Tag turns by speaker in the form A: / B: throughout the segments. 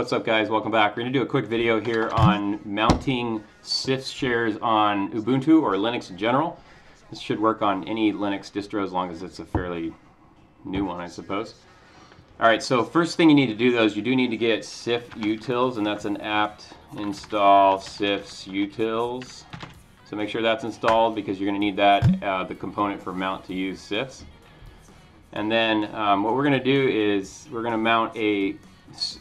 A: What's up guys, welcome back. We're to do a quick video here on mounting CIFS shares on Ubuntu or Linux in general. This should work on any Linux distro as long as it's a fairly new one I suppose. Alright, so first thing you need to do though is you do need to get CIF utils and that's an apt install CIFS utils. So make sure that's installed because you're going to need that, uh, the component for mount to use CIFS. And then um, what we're going to do is we're going to mount a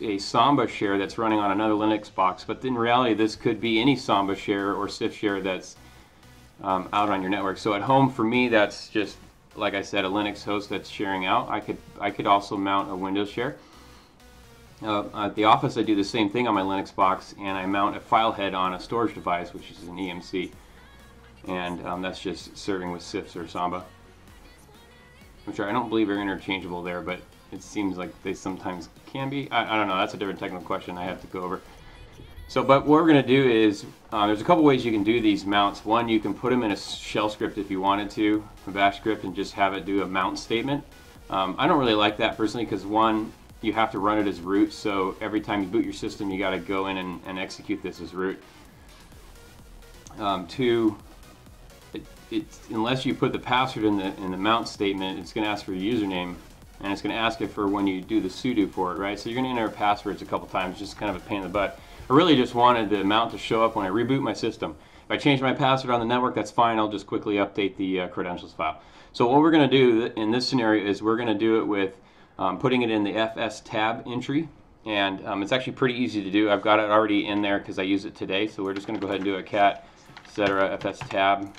A: a Samba share that's running on another Linux box, but in reality this could be any Samba share or CIFS share that's um, out on your network. So at home for me that's just like I said a Linux host that's sharing out. I could I could also mount a Windows share. Uh, at the office I do the same thing on my Linux box and I mount a file head on a storage device which is an EMC and um, that's just serving with CIFS or Samba. Which I don't believe they're interchangeable there but it seems like they sometimes can be. I, I, don't know. That's a different technical question I have to go over. So, but what we're going to do is, uh, there's a couple ways you can do these mounts. One, you can put them in a shell script if you wanted to, a bash script, and just have it do a mount statement. Um, I don't really like that personally because one, you have to run it as root, so every time you boot your system, you got to go in and, and, execute this as root. Um, two, it, unless you put the password in the in the mount statement, it's going to ask for your username, and it's going to ask it for when you do the sudo for it, right? So you're going to enter passwords a couple times, just kind of a pain in the butt. I really just wanted the amount to show up when I reboot my system. If I change my password on the network, that's fine. I'll just quickly update the uh, credentials file. So what we're going to do in this scenario is we're going to do it with um, putting it in the FS tab entry. And um, it's actually pretty easy to do. I've got it already in there because I use it today. So we're just going to go ahead and do a cat, etc. FS tab.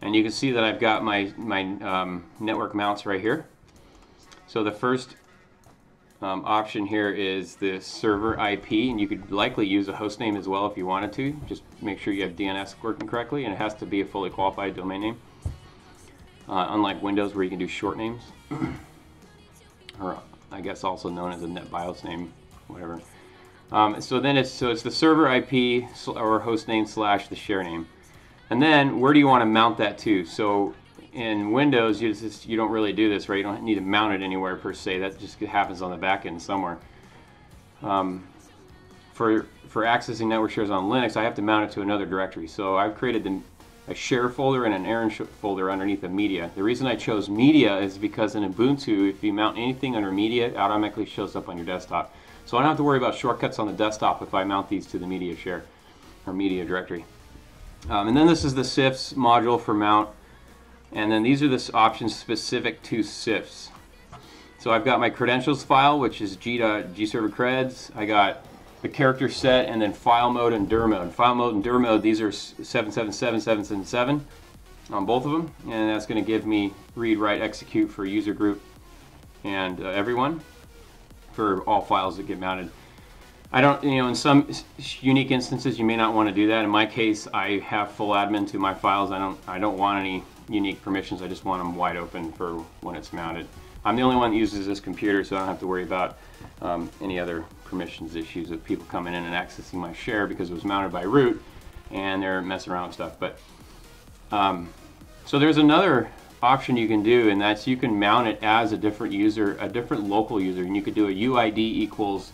A: And you can see that I've got my, my um, network mounts right here. So the first um, option here is the server IP, and you could likely use a host name as well if you wanted to. Just make sure you have DNS working correctly, and it has to be a fully qualified domain name. Uh, unlike Windows where you can do short names, or I guess also known as a NetBIOS name, whatever. Um, so then it's so it's the server IP or host name slash the share name, and then where do you want to mount that to? So in Windows, you just you don't really do this, right? You don't need to mount it anywhere per se. That just happens on the back end somewhere. Um, for for accessing network shares on Linux, I have to mount it to another directory. So I've created the, a share folder and an Aaron folder underneath the media. The reason I chose media is because in Ubuntu, if you mount anything under media, it automatically shows up on your desktop. So I don't have to worry about shortcuts on the desktop if I mount these to the media share or media directory. Um, and then this is the CIFS module for mount. And then these are the options specific to CIFS. So I've got my credentials file, which is G, server creds. I got the character set and then file mode and dir mode. File mode and dir mode, these are 777, 777 on both of them. And that's going to give me read, write, execute for user group and uh, everyone for all files that get mounted. I don't, you know, in some unique instances you may not want to do that. In my case, I have full admin to my files. I don't, I don't want any unique permissions. I just want them wide open for when it's mounted. I'm the only one that uses this computer, so I don't have to worry about um, any other permissions issues of people coming in and accessing my share because it was mounted by root and they're messing around with stuff. But um, so there's another option you can do, and that's you can mount it as a different user, a different local user, and you could do a UID equals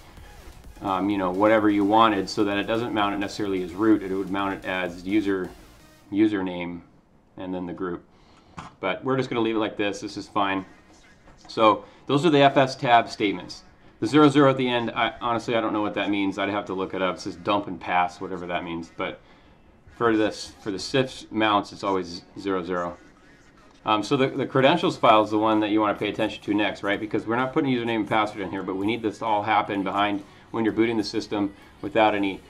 A: um, you know whatever you wanted, so that it doesn't mount it necessarily as root. It would mount it as user username and then the group. But we're just going to leave it like this. This is fine. So those are the FS tab statements. The 00 at the end, I, honestly, I don't know what that means. I'd have to look it up. It says dump and pass, whatever that means. But for this, for the CIFS mounts, it's always 00. Um, so the, the credentials file is the one that you want to pay attention to next, right? Because we're not putting username and password in here, but we need this to all happen behind when you're booting the system without any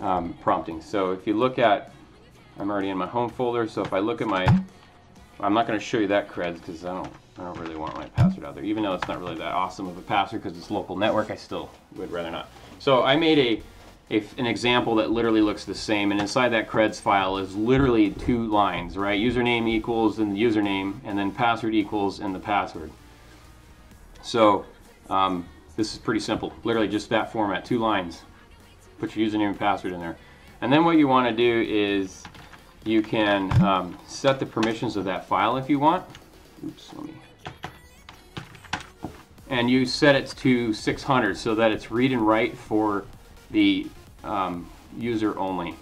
A: um, prompting. So if you look at I'm already in my home folder, so if I look at my, I'm not going to show you that creds because I don't, I don't really want my password out there. Even though it's not really that awesome of a password because it's local network, I still would rather not. So I made a, a, an example that literally looks the same, and inside that creds file is literally two lines, right? Username equals and the username, and then password equals and the password. So um, this is pretty simple. Literally just that format, two lines. Put your username and password in there. And then what you want to do is you can um, set the permissions of that file if you want. Oops, let me. and you set it to 600 so that it's read and write for the um, user only.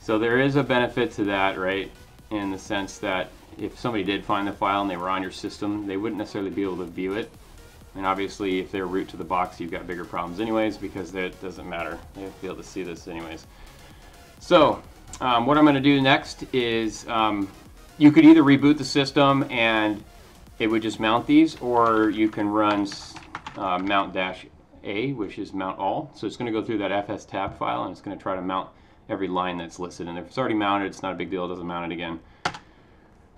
A: So there is a benefit to that, right? In the sense that if somebody did find the file and they were on your system, they wouldn't necessarily be able to view it. And obviously, if they're root to the box, you've got bigger problems anyways because that doesn't matter. They have to be able to see this anyways. So um, what I'm going to do next is um, you could either reboot the system and it would just mount these, or you can run uh, mount dash A, which is mount all. So it's going to go through that FS tab file and it's going to try to mount every line that's listed. And if it's already mounted, it's not a big deal. It doesn't mount it again.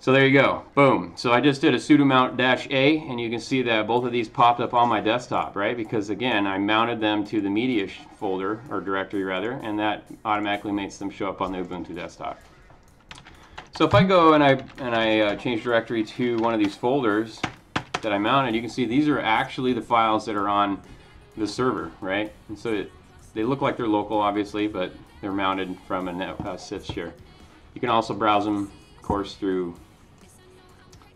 A: So there you go. Boom. So I just did a sudo mount dash A, and you can see that both of these popped up on my desktop, right? Because again, I mounted them to the media folder, or directory rather, and that automatically makes them show up on the Ubuntu desktop. So if I go and I, and I uh, change directory to one of these folders that I mounted, you can see these are actually the files that are on the server, right? And so it, they look like they're local, obviously, but they're mounted from a net, uh, share. You can also browse them, of course, through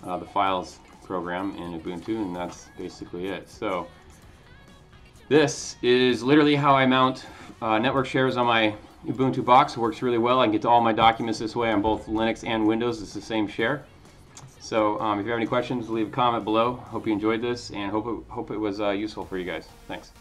A: uh, the files program in Ubuntu, and that's basically it. So this is literally how I mount uh, network shares on my Ubuntu box. It works really well. I can get to all my documents this way on both Linux and Windows. It's the same share. So um, if you have any questions, leave a comment below. Hope you enjoyed this and hope it, hope it was uh, useful for you guys. Thanks.